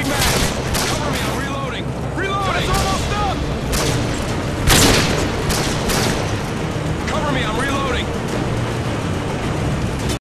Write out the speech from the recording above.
Engaging mag!